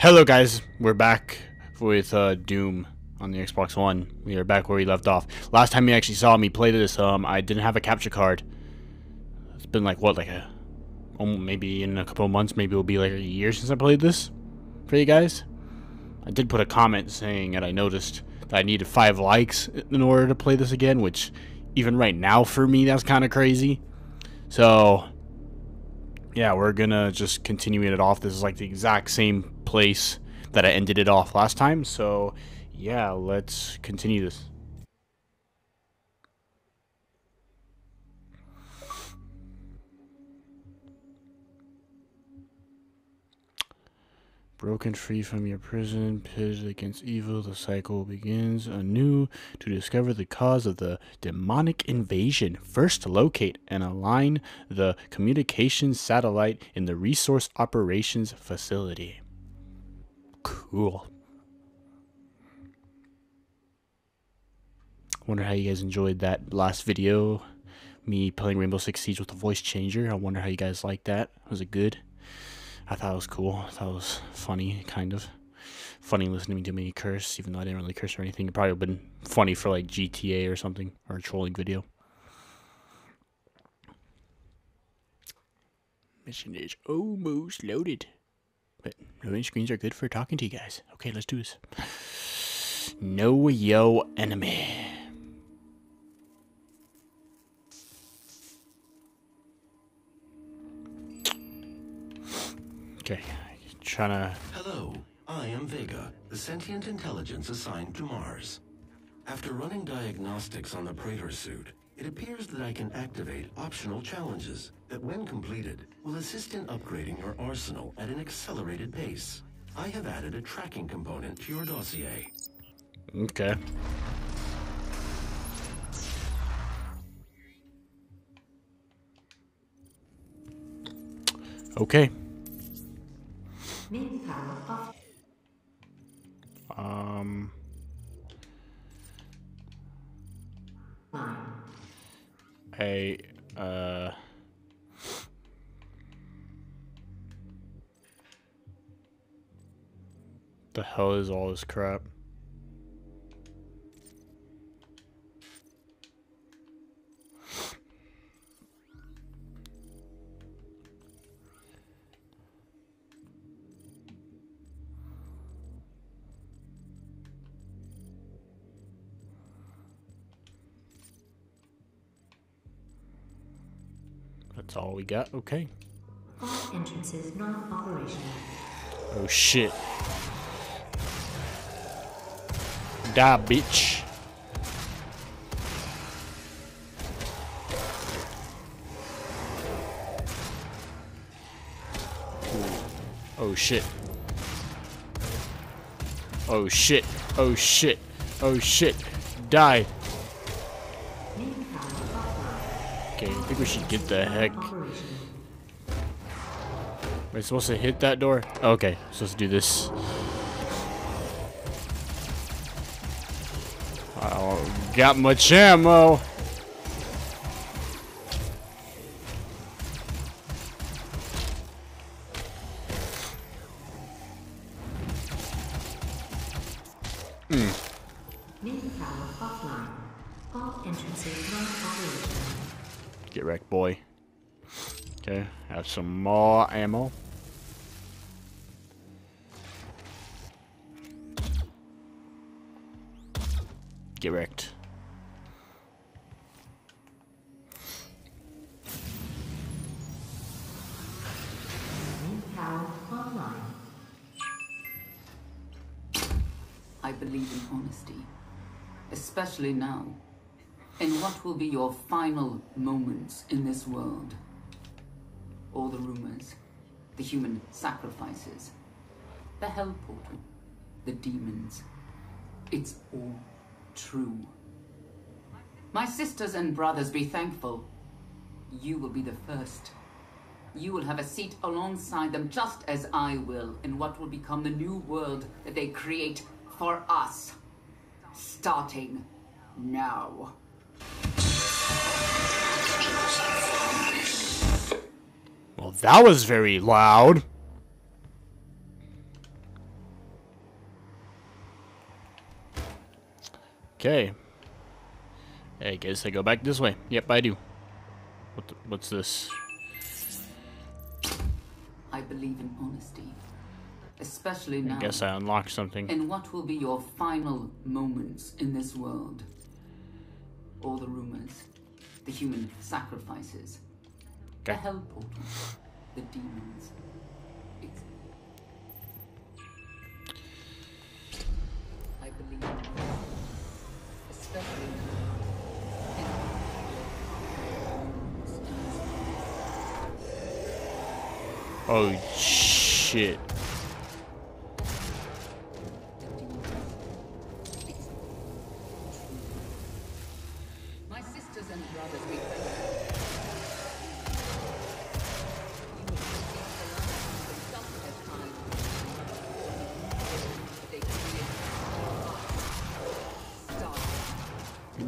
Hello guys, we're back with uh, Doom on the Xbox One. We are back where we left off. Last time you actually saw me play this, um, I didn't have a capture card. It's been like, what, like a... Um, maybe in a couple months, maybe it'll be like a year since I played this for you guys. I did put a comment saying that I noticed that I needed five likes in order to play this again, which even right now for me, that's kind of crazy. So, yeah, we're gonna just continuing it off. This is like the exact same place that I ended it off last time. So, yeah, let's continue this. Broken free from your prison, pitted against evil, the cycle begins anew to discover the cause of the demonic invasion. First, locate and align the communications satellite in the resource operations facility. Cool. Wonder how you guys enjoyed that last video. Me playing Rainbow Six Siege with a voice changer. I wonder how you guys liked that. Was it good? I thought it was cool. I thought it was funny, kind of. Funny listening to me curse, even though I didn't really curse or anything. It probably would have been funny for like GTA or something, or a trolling video. Mission is almost loaded. But loading screens are good for talking to you guys. Okay, let's do this. Know yo enemy. Okay, trying to. Hello, I am Vega, the sentient intelligence assigned to Mars. After running diagnostics on the Praetor suit, it appears that I can activate optional challenges that, when completed, will assist in upgrading your arsenal at an accelerated pace. I have added a tracking component to your dossier. Okay. Okay. Um. I uh. The hell is all this crap? That's all we got. Okay. All entrances not operational. Oh shit. Die, bitch. Oh shit. Oh shit. Oh shit. Oh shit. Die. Okay, I think we should get the heck. I supposed to hit that door? Okay, supposed to do this. I don't got much ammo. Main hmm. power offline. All entrances not operational. Get wrecked, boy. Okay, have some more ammo. Get wrecked. I believe in honesty, especially now, in what will be your final moments in this world. All the rumors, the human sacrifices, the hell portal, the demons. It's all true. My sisters and brothers, be thankful. You will be the first. You will have a seat alongside them, just as I will, in what will become the new world that they create for us. Starting now. Well, that was very loud. Okay. I guess I go back this way. Yep, I do. What the, what's this? I believe in honesty. Especially now. I guess I unlocked something. In what will be your final moments in this world? All the rumors, the human sacrifices, the hell portal, the demons. It's... I believe Oh shit.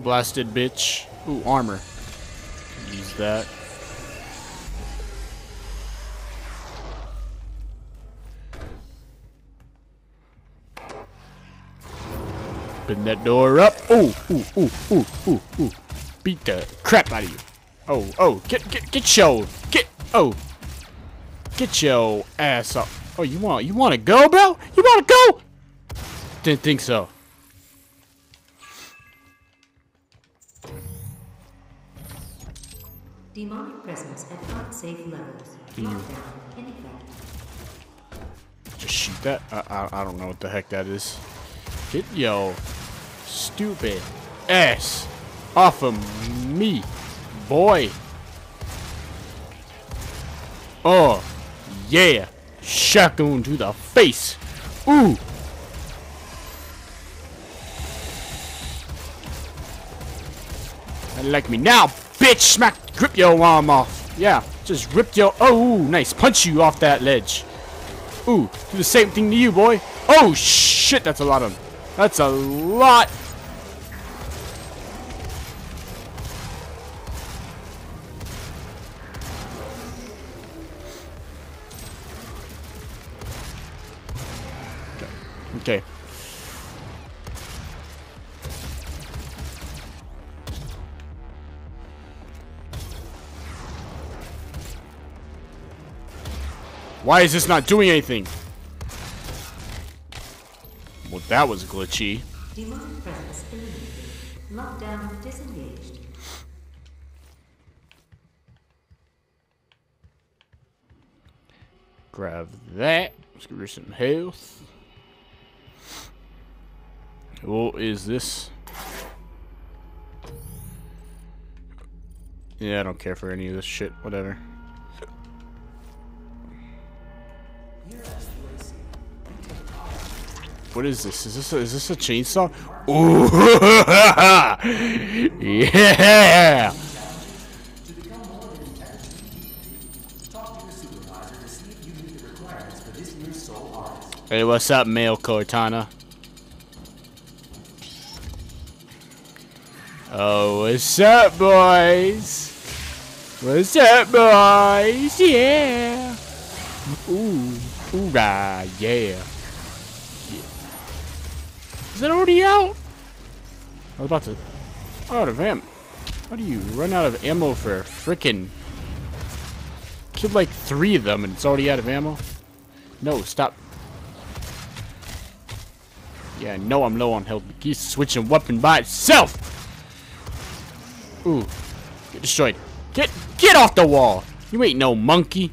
Blasted bitch. Ooh, armor. Use that. Open that door up. Ooh, ooh, ooh, ooh, ooh, ooh. Beat the crap out of you. Oh, oh, get, get, get your, get, oh. Get your ass up. Oh, you want, you want to go, bro? You want to go? Didn't think so. Demonic presence at unsafe levels. you- Lockdown in effect. Just shoot that? I, I, I don't know what the heck that is. Get yo stupid ass off of me, boy. Oh, yeah. Shotgun to the face. Ooh. I like me now, bitch. Smack, grip your arm off. Yeah, just rip your. Oh, nice. Punch you off that ledge. Ooh, do the same thing to you, boy. Oh, shit, that's a lot of them. That's a lot. Why is this not doing anything? Well, that was glitchy. Demonic presence eliminated. Lockdown disengaged. Grab that. Let's give her some health. What is this? Yeah, I don't care for any of this shit. Whatever. What is this? Is this a, is this a chainsaw? Ooh! yeah! Hey, what's up, male Cortana? Oh, what's up, boys? What's up, boys? Yeah. Ooh, ooh, ah, yeah. It already out? I was about to. Out of ammo. How do you run out of ammo for a frickin'? Killed like three of them and it's already out of ammo. No, stop. Yeah, I know I'm low on health. but He's switching weapon by itself. Ooh, get destroyed. Get get off the wall. You ain't no monkey.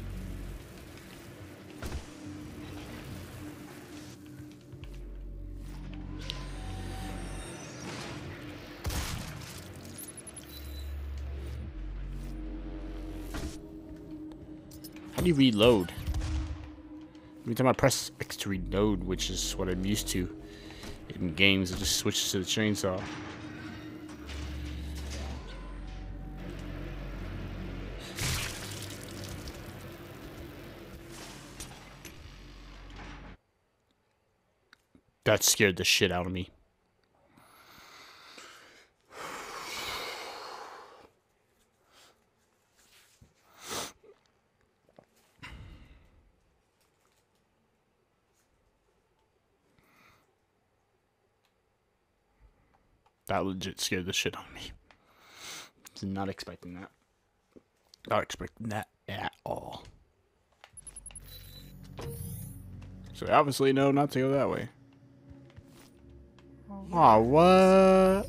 How do you reload? Every time I press X to reload, which is what I'm used to in games, it just switches to the chainsaw. That scared the shit out of me. That legit scared the shit out of me. Was not expecting that. Not expecting that at all. So we obviously know not to go that way. Oh, what?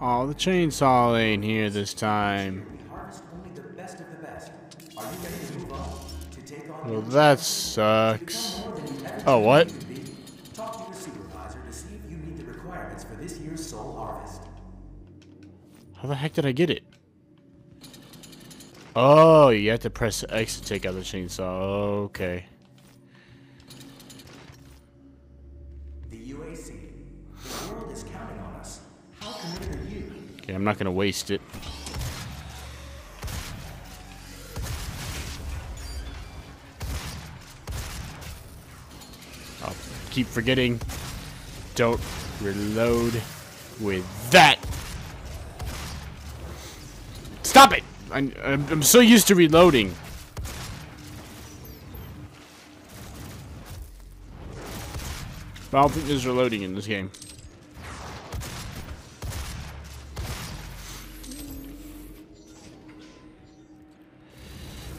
Oh, the chainsaw ain't here this time. harvest only the best of the best. Are you ready to move on? To take on Well, that sucks. Oh, what? talk to your supervisor to see if you meet the requirements for this year's soul harvest. How the heck did I get it? Oh, you have to press X to take out the chainsaw. Okay. The UAC. The world is counting on us. How committed are you? Okay, I'm not gonna waste it. I'll keep forgetting. Don't reload with that. It! I'm, so used to reloading. But I don't think there's reloading in this game.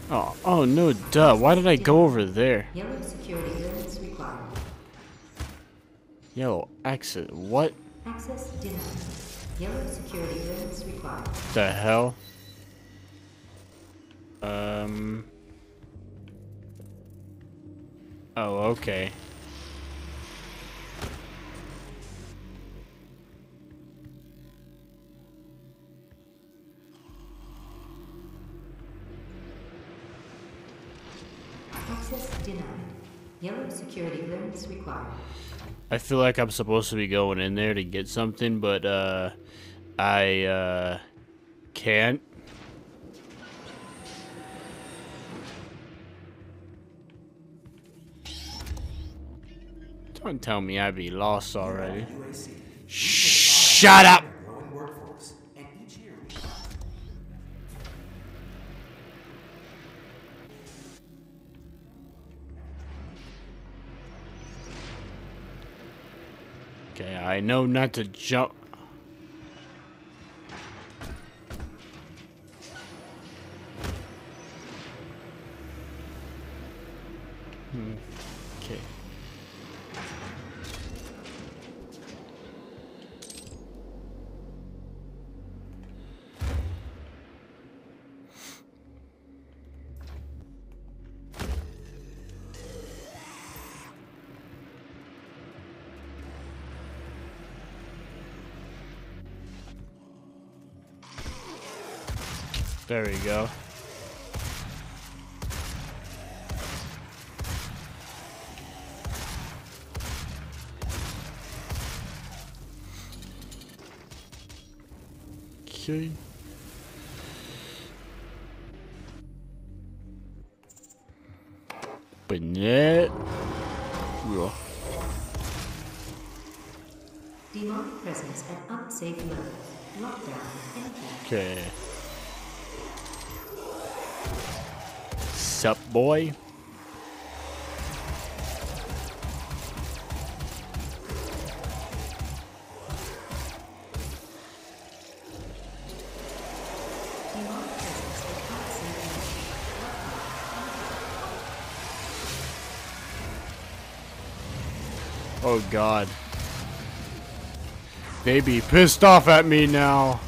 Oh, oh no, duh. Why did I go over there? Yellow security clearance required. Yo, exit. What Access denied. Yellow security clearance required. the hell? Um. Oh, okay. Access denied. Yellow security clearance required. I feel like I'm supposed to be going in there to get something, but uh, I uh, can't. Don't tell me I'd be lost already. Shut up! Okay, I know not to jump. There we go. Okay. Open it. Ugh. Demonic presence at unsafe levels. Lockdown entry. Okay. Sup, boy? Oh god. They be pissed off at me now.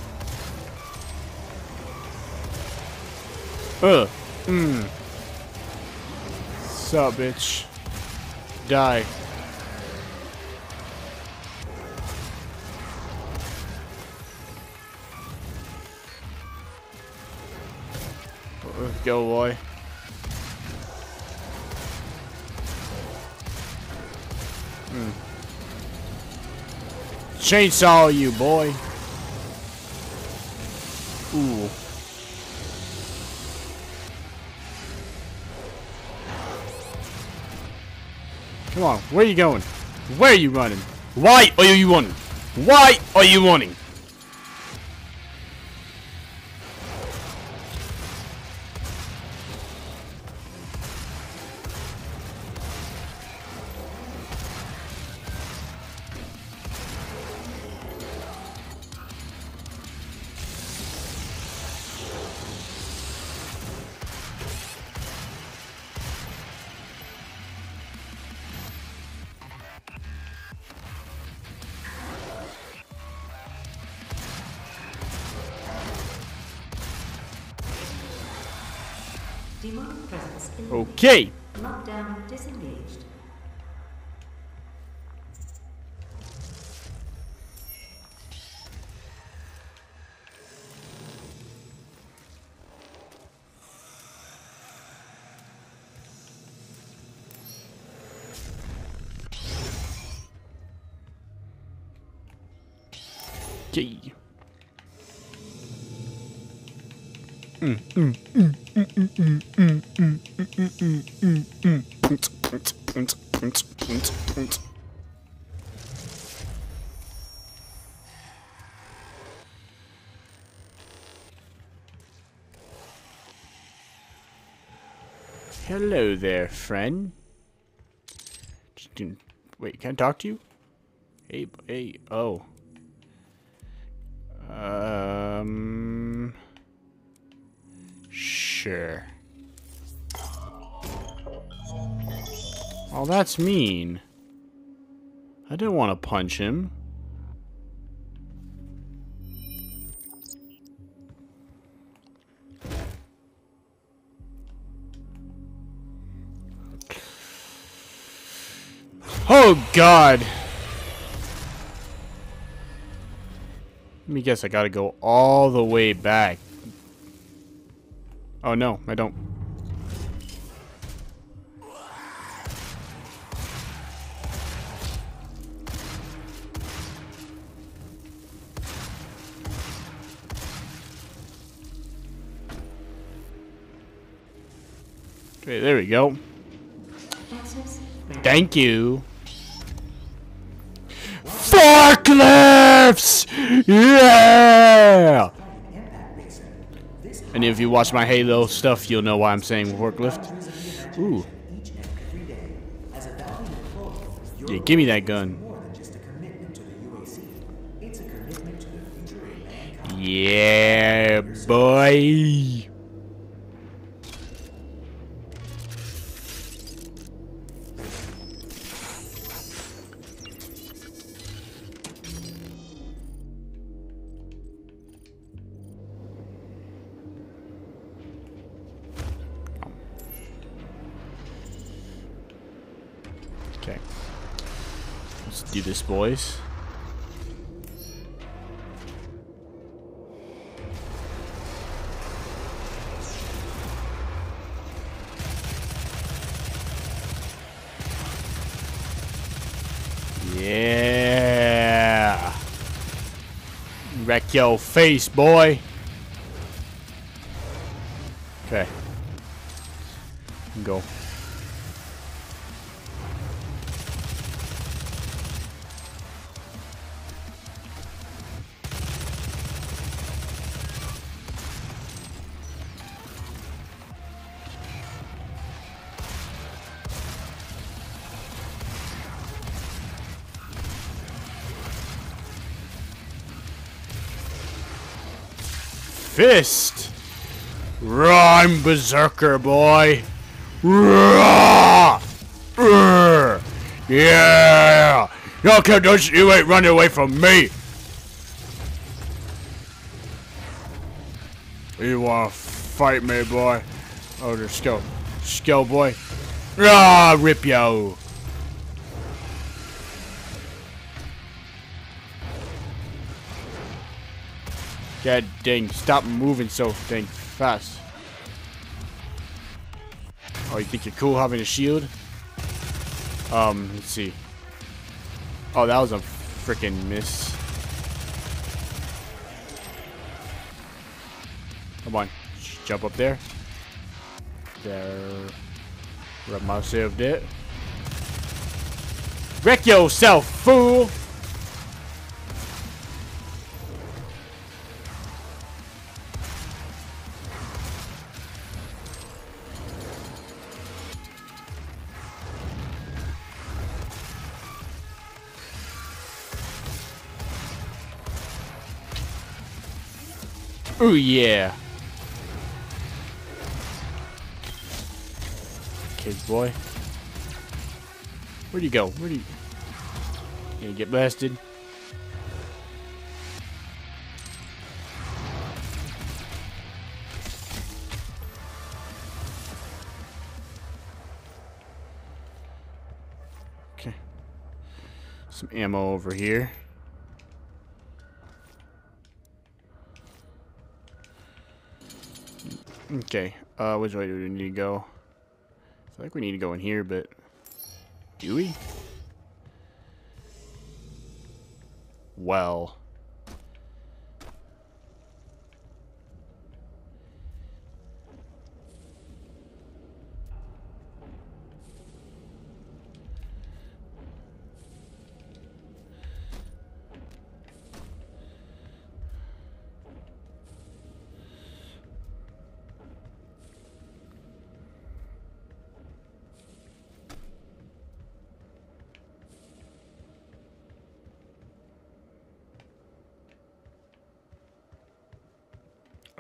Ugh. Mmm. Sup, bitch. Die. Go, boy. Hmm. Chainsaw you, boy. Ooh. Come on, where are you going? Where are you running? Why are you running? Why are you running? In Hello there, friend. Wait, can I talk to you? Hey, hey, oh. Um. Sure. Oh, that's mean. I didn't want to punch him. Oh, God. Let me guess, I gotta go all the way back. Oh no, I don't. Okay, there we go. Thank you. Forklifts! Yeah! And if you watch my Halo stuff, you'll know why I'm saying forklift. Ooh. Yeah, give me that gun. more than do this, boys. Yeah. Wreck your face, boy. Okay. Go. Fist. Rhyme berserker boy. Rah! Rah! Yeah. Y'all can't don't you ain't running away from me. You wanna fight me, boy? Oh, there's. Just go, boy. Ah, rip yo. God dang, stop moving so dang fast. Oh, you think you're cool having a shield? Um, let's see. Oh, that was a freaking miss. Come on, jump up there. There. Rub myself there. Wreck yourself, fool! Oh yeah. Kids boy. Where do you go? Where do you... You get blasted. Okay. Some ammo over here. Okay, uh, which way do we need to go? I like we need to go in here, but do we? Well.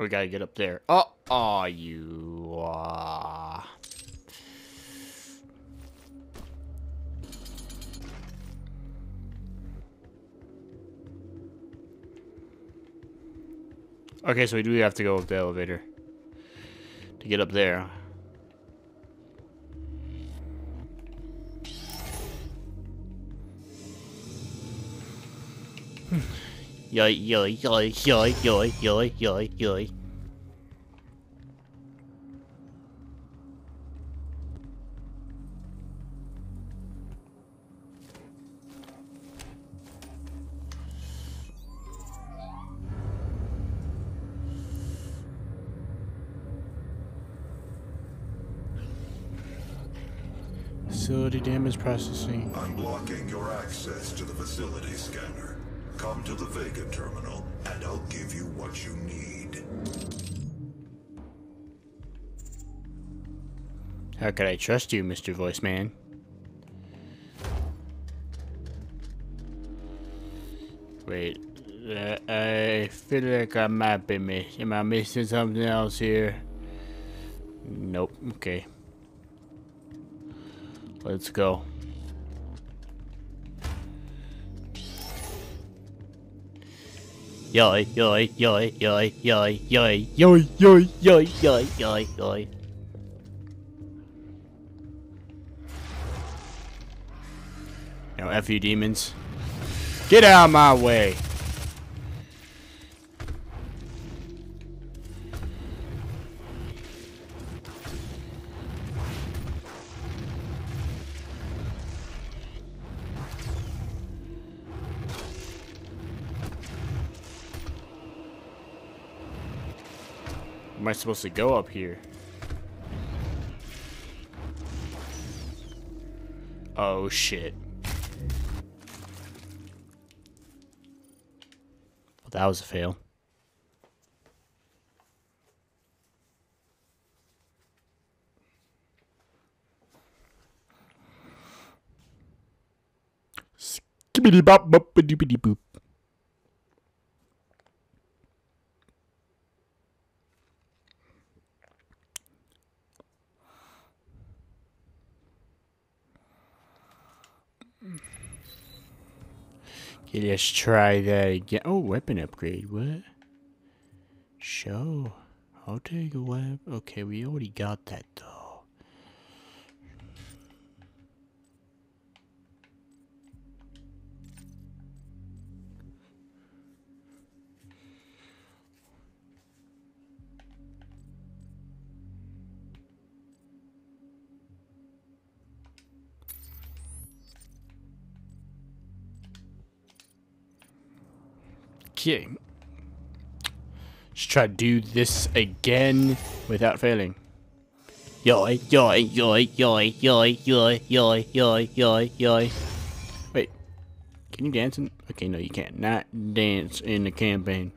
We gotta get up there. Oh, aw, you. Uh... Okay, so we do have to go up the elevator to get up there. Yoy, yoy, yoy, yoy, yoy, yoy, yoy, yoy. Facility damage processing. I'm blocking your access to the facility scanner. Come to the Vega terminal, and I'll give you what you need. How could I trust you, Mr. Voice Man? Wait, uh, I feel like I might be missing. Am I missing something else here? Nope. Okay. Let's go. Yoy, yoy, yoy, yoy, yoy, yoy, yoy, yoy, yoy, yoy, yoy, yoy. Now, F you demons. Get out of my way! Am I supposed to go up here? Oh shit. Well, that was a fail. Skibbity bop bop doopity boop. Okay, let's try that again. Oh, weapon upgrade. What? Show. I'll take a web. Okay, we already got that though. Okay. Let's try to do this again without failing. Yoy, yoy, yoy, yoy, yoy, yoy, yoy, yoy, yoy, yoy. Wait. Can you dance in? Okay, no, you can't. Not dance in the campaign.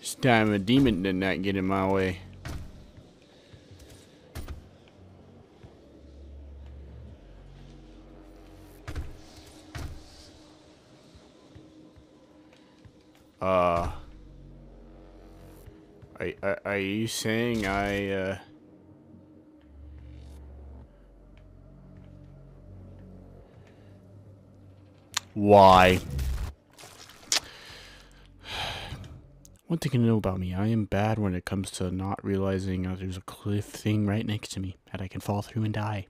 This time a demon did not get in my way. Uh, are, are, are you saying I, uh, why? One thing you know about me, I am bad when it comes to not realizing uh, there's a cliff thing right next to me that I can fall through and die.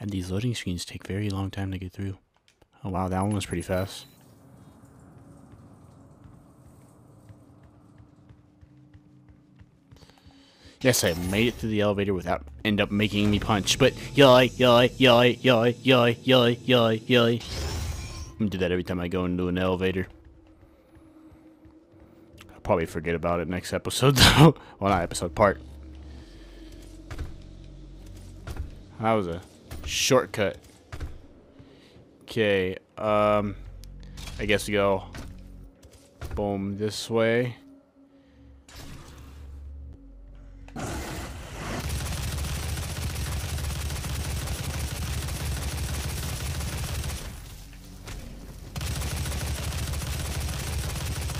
And these loading screens take very long time to get through. Oh wow, that one was pretty fast. Yes, I made it through the elevator without end up making me punch, but yoi, yoi, yoi, yoi, yoi, yoi, yoi, yoi. I'm gonna do that every time I go into an elevator. I'll probably forget about it next episode though. well, not episode, part. That was a shortcut. Okay, um, I guess we go, boom, this way.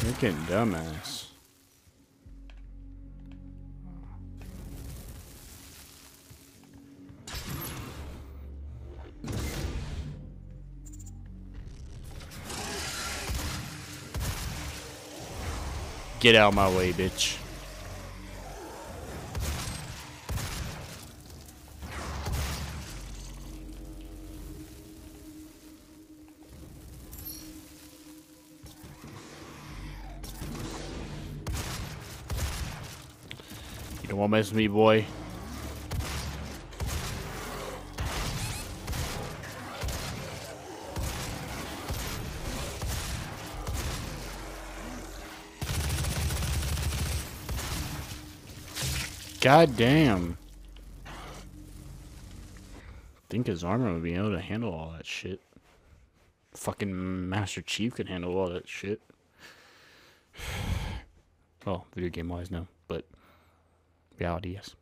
Freaking dumbass. Get out of my way, bitch. You don't want to mess with me, boy. God damn. Think his armor would be able to handle all that shit. Fucking Master Chief can handle all that shit. Well, video game wise, no, but reality, yes.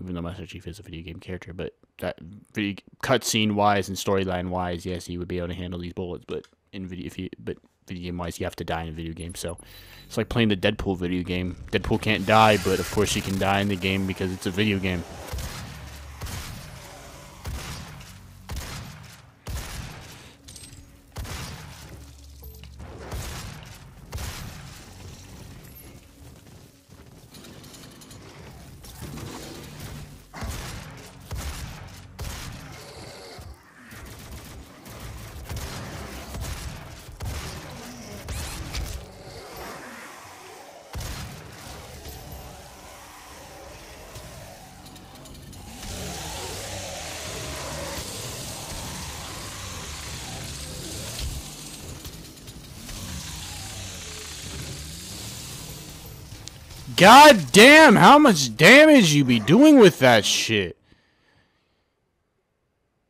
Even though Master Chief is a video game character, but that video cutscene wise and storyline wise, yes, he would be able to handle these bullets. But in video, if you but video game wise, you have to die in a video game. So it's like playing the Deadpool video game. Deadpool can't die, but of course he can die in the game because it's a video game. God damn, how much damage you be doing with that shit?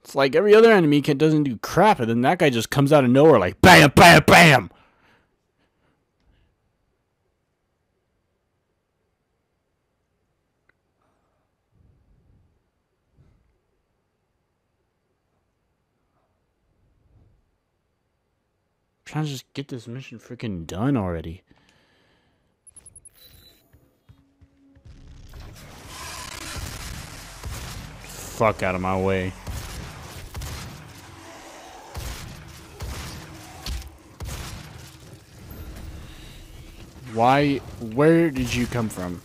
It's like every other enemy can doesn't do crap, and then that guy just comes out of nowhere like bam, bam, bam. trying to just get this mission freaking done already. Fuck out of my way. Why? Where did you come from?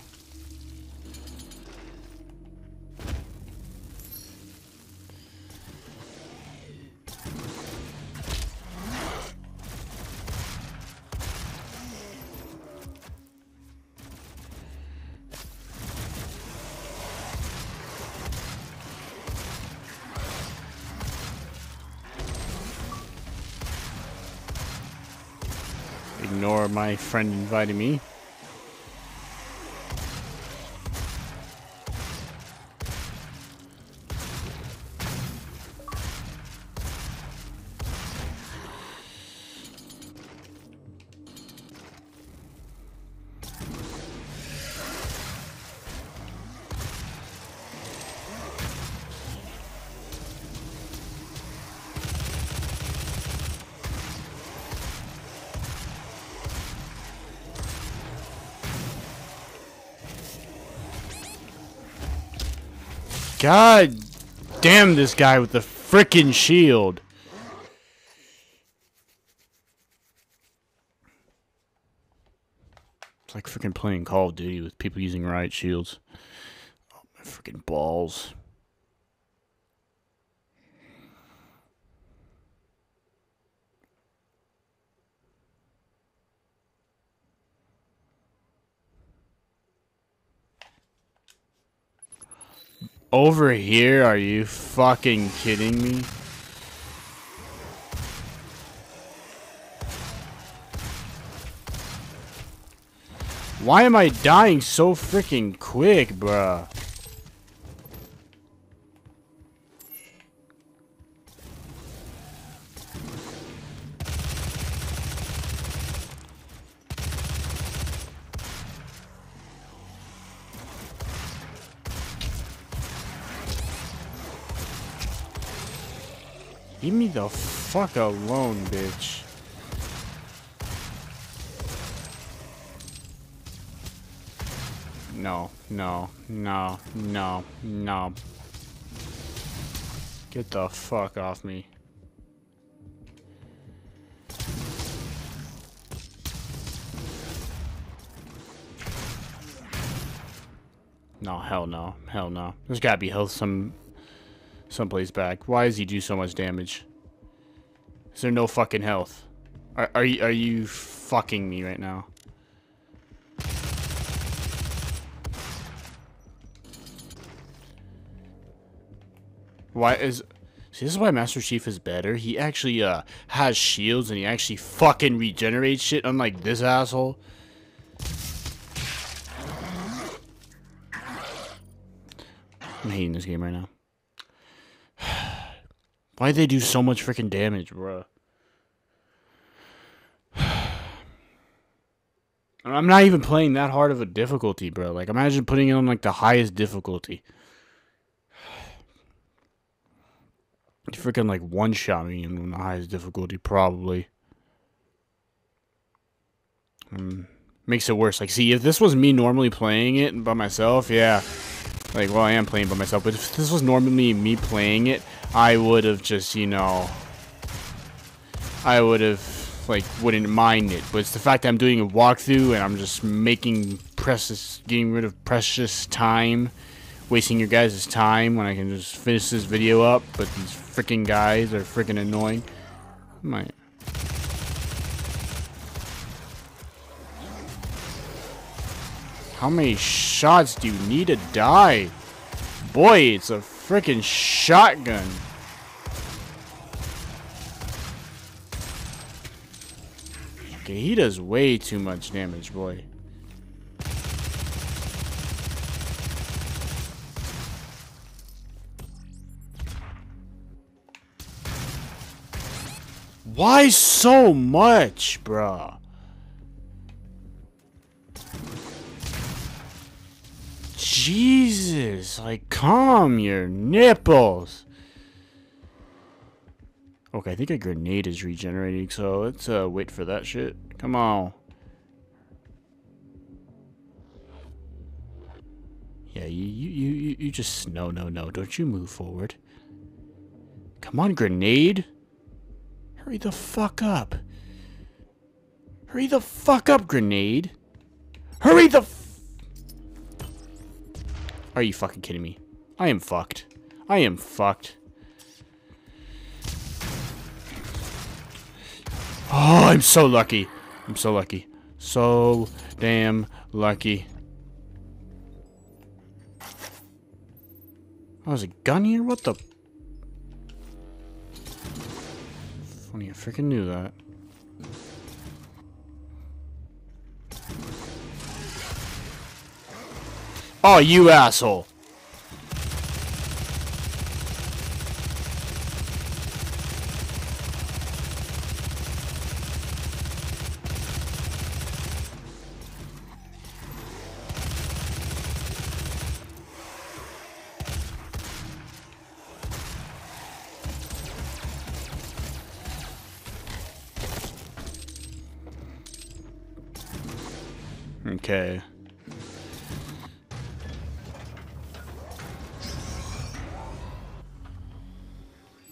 My friend invited me. God damn this guy with the frickin' shield. It's like freaking playing Call of Duty with people using riot shields. Oh, my freaking balls. Over here? Are you fucking kidding me? Why am I dying so freaking quick, bruh? The fuck alone, bitch. No, no, no, no, no. Get the fuck off me. No, hell no. Hell no. There's gotta be health some someplace back. Why does he do so much damage? Is there no fucking health? Are, are you are you fucking me right now? Why is See, this is why Master Chief is better. He actually uh has shields and he actually fucking regenerates shit unlike this asshole. I'm hating this game right now. Why they do so much freaking damage, bro? I'm not even playing that hard of a difficulty, bro. Like, imagine putting it on, like, the highest difficulty. You freaking, like, one-shot me on the highest difficulty, probably. Um, makes it worse. Like, see, if this was me normally playing it by myself, yeah. Like, well, I am playing by myself, but if this was normally me playing it, I would have just, you know, I would have, like, wouldn't mind it. But it's the fact that I'm doing a walkthrough and I'm just making precious, getting rid of precious time, wasting your guys' time when I can just finish this video up. But these freaking guys are freaking annoying. My. How many shots do you need to die? Boy, it's a freaking shotgun. Okay, he does way too much damage, boy. Why so much, bruh? Jesus, like calm your nipples. Okay, I think a grenade is regenerating, so let's uh, wait for that shit. Come on. Yeah, you, you, you, you just, no, no, no, don't you move forward. Come on, grenade. Hurry the fuck up. Hurry the fuck up, grenade. Hurry the Are you fucking kidding me? I am fucked. I am fucked. Oh, I'm so lucky. I'm so lucky. So damn lucky. Oh, there's a gun here? What the? Funny, I freaking knew that. Oh, you asshole.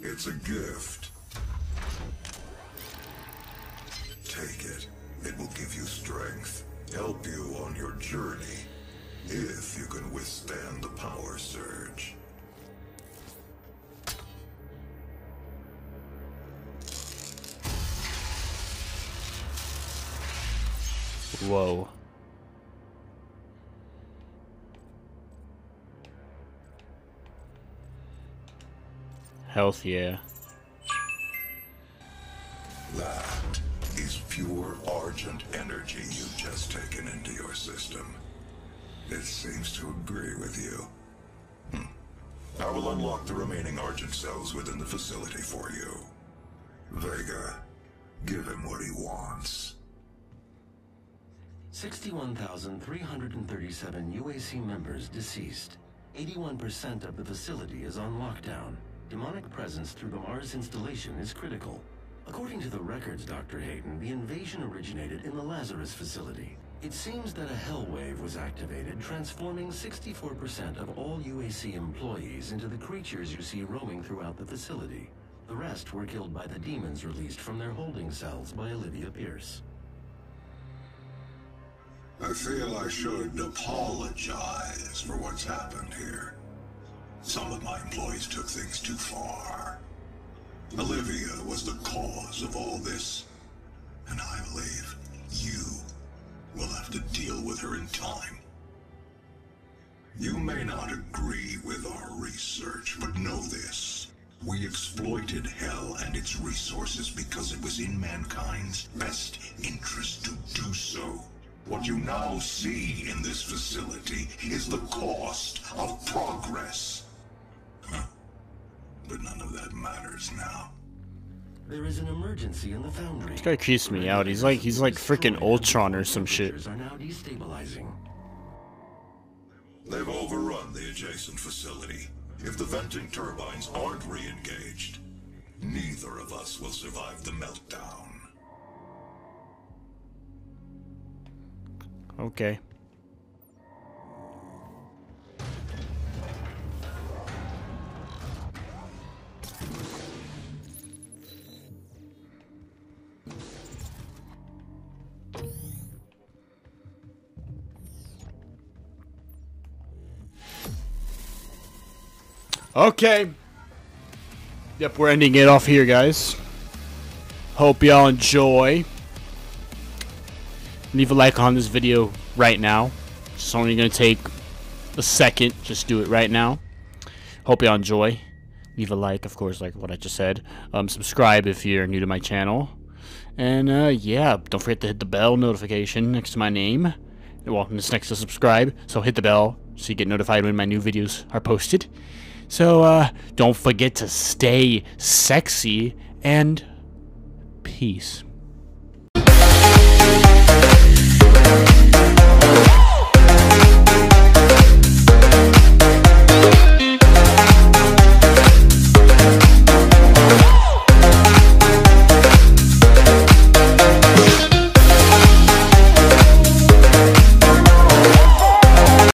It's a gift. Take it. It will give you strength, help you on your journey, if you can withstand the power surge. Whoa. Health, yeah. That is pure Argent energy you've just taken into your system. It seems to agree with you. Hmm. I will unlock the remaining Argent cells within the facility for you. Vega, give him what he wants. 61,337 UAC members deceased. 81% of the facility is on lockdown. Demonic presence through the Mars installation is critical. According to the records, Dr. Hayden, the invasion originated in the Lazarus facility. It seems that a hell wave was activated, transforming 64% of all UAC employees into the creatures you see roaming throughout the facility. The rest were killed by the demons released from their holding cells by Olivia Pierce. I feel I should apologize for what's happened here. Some of my employees took things too far. Olivia was the cause of all this, and I believe you will have to deal with her in time. You may not agree with our research, but know this. We exploited Hell and its resources because it was in mankind's best interest to do so. What you now see in this facility is the cost of progress. Huh. But none of that matters now. There is an emergency in the foundry. This guy creeps me out. He's like he's like freaking Ultron or some shit. Are now destabilizing. They've overrun the adjacent facility. If the venting turbines aren't re-engaged, neither of us will survive the meltdown. Okay. Okay. Yep, we're ending it off here, guys. Hope y'all enjoy. Leave a like on this video right now. It's only going to take a second. Just do it right now. Hope y'all enjoy. Leave a like, of course, like what I just said. Um, subscribe if you're new to my channel. And, uh, yeah, don't forget to hit the bell notification next to my name. Well, it's next to subscribe, so hit the bell so you get notified when my new videos are posted. So, uh, don't forget to stay sexy and peace.